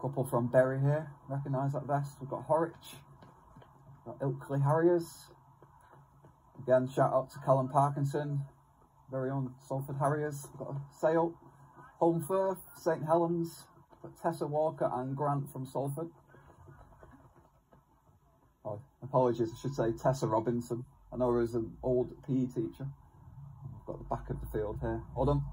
Couple from Bury here, recognise that vest. We've got Horwich, got Ilkley Harriers. Again, shout out to Callum Parkinson, very own Salford Harriers. We've got a Sale, Holmfirth, St Helens, got Tessa Walker and Grant from Salford. Oh, apologies, I should say Tessa Robinson. I know her as an old PE teacher. We've got the back of the field here. Oldham,